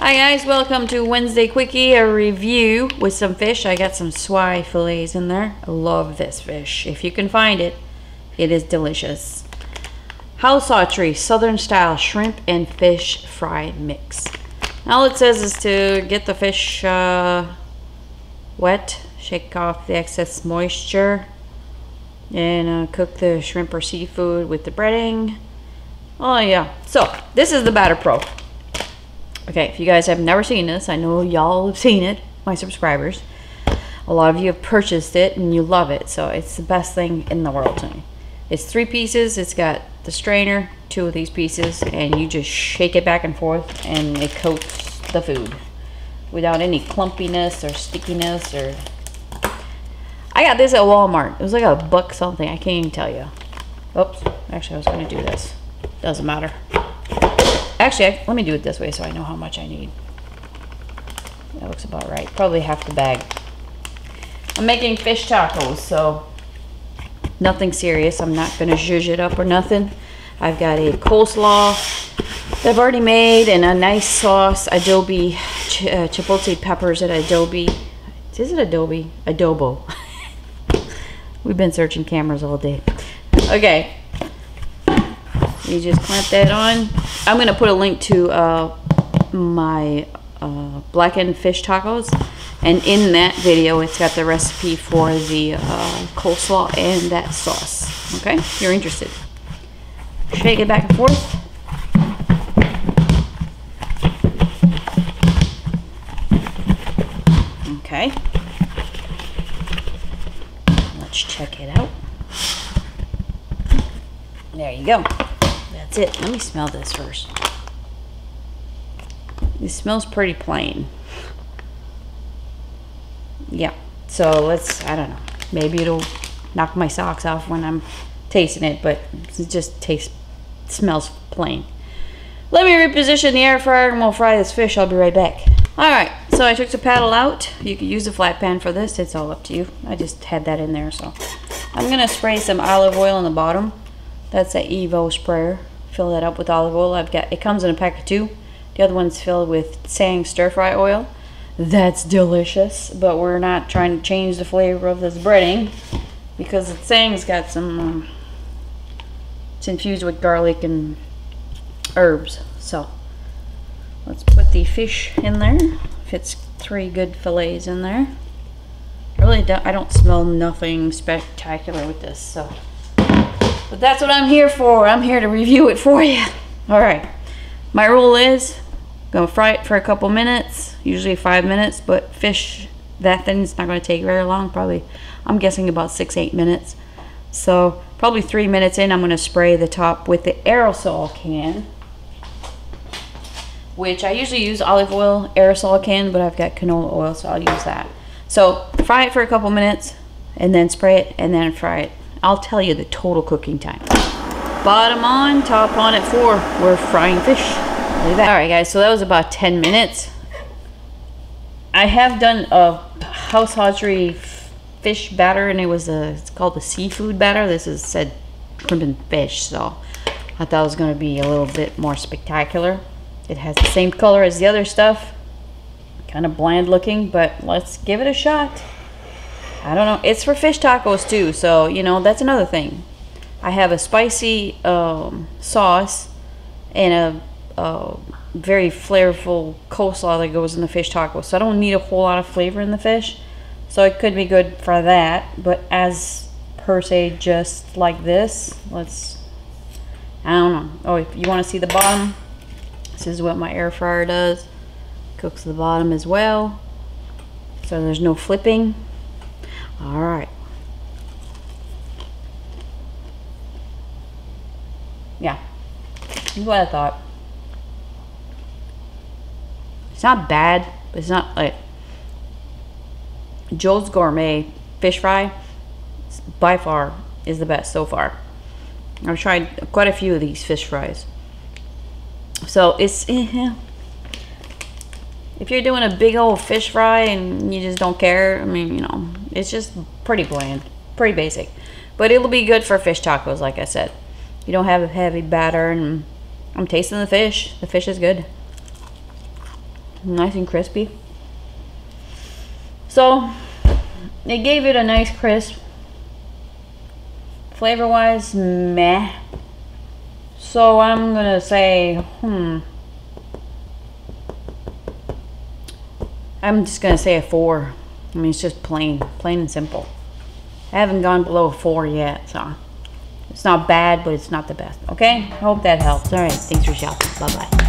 Hi guys, welcome to Wednesday Quickie, a review with some fish. I got some swai fillets in there. I love this fish. If you can find it, it is delicious. House Autry Southern Style Shrimp and Fish Fry Mix. All it says is to get the fish uh, wet, shake off the excess moisture, and uh, cook the shrimp or seafood with the breading. Oh yeah, so this is the Batter Pro. Okay, if you guys have never seen this, I know y'all have seen it, my subscribers. A lot of you have purchased it and you love it, so it's the best thing in the world to me. It's three pieces, it's got the strainer, two of these pieces, and you just shake it back and forth and it coats the food without any clumpiness or stickiness or... I got this at Walmart. It was like a buck something, I can't even tell you. Oops, actually I was gonna do this. Doesn't matter. Actually, I, let me do it this way so I know how much I need. That looks about right. Probably half the bag. I'm making fish tacos, so nothing serious. I'm not going to zhuzh it up or nothing. I've got a coleslaw that I've already made and a nice sauce, adobe, ch uh, chipotle peppers at adobe. Is it adobe? Adobo. We've been searching cameras all day. Okay, you just clamp that on. I'm going to put a link to uh, my uh, blackened fish tacos. And in that video, it's got the recipe for the uh, coleslaw and that sauce. Okay, if you're interested. Shake it back and forth. Okay. Let's check it out. There you go. It. Let me smell this first. It smells pretty plain. Yeah. So let's, I don't know. Maybe it'll knock my socks off when I'm tasting it, but it just tastes, smells plain. Let me reposition the air fryer and we'll fry this fish. I'll be right back. All right, so I took the paddle out. You can use a flat pan for this. It's all up to you. I just had that in there, so. I'm gonna spray some olive oil on the bottom. That's a Evo sprayer fill that up with olive oil. I've got it comes in a pack of two. The other one's filled with Tsang stir fry oil. That's delicious, but we're not trying to change the flavor of this breading because the Tsang's got some. Um, it's infused with garlic and herbs. So let's put the fish in there. Fits three good fillets in there. Really don't. I don't smell nothing spectacular with this. So. But that's what I'm here for. I'm here to review it for you. All right. My rule is gonna fry it for a couple minutes, usually five minutes, but fish that thin's not gonna take very long. Probably, I'm guessing about six, eight minutes. So probably three minutes in, I'm gonna spray the top with the aerosol can, which I usually use olive oil aerosol can, but I've got canola oil, so I'll use that. So fry it for a couple minutes and then spray it and then fry it. I'll tell you the total cooking time. Bottom on, top on at four. We're frying fish. All right, guys, so that was about 10 minutes. I have done a House Autry fish batter, and it was a, it's called the seafood batter. This is said crimson fish, so I thought it was to be a little bit more spectacular. It has the same color as the other stuff. Kind of bland looking, but let's give it a shot. I don't know. It's for fish tacos too, so you know that's another thing. I have a spicy um, sauce and a, a, very flavorful coleslaw that goes in the fish tacos. So I don't need a whole lot of flavor in the fish, so it could be good for that. But as per se, just like this, let's. I don't know. Oh, if you want to see the bottom, this is what my air fryer does. Cooks the bottom as well, so there's no flipping. All right. Yeah, that's what I thought. It's not bad, but it's not like Joel's Gourmet fish fry by far is the best so far. I've tried quite a few of these fish fries. So it's, eh, if you're doing a big old fish fry and you just don't care, I mean, you know, it's just pretty bland, pretty basic. But it'll be good for fish tacos, like I said. You don't have a heavy batter, and I'm tasting the fish. The fish is good. nice and crispy. So, they gave it a nice crisp. Flavor wise, meh. So I'm gonna say, hmm. I'm just gonna say a four. I mean, it's just plain, plain and simple. I haven't gone below a four yet, so it's not bad, but it's not the best. Okay, I hope that helps. All right, thanks for shopping. Bye bye.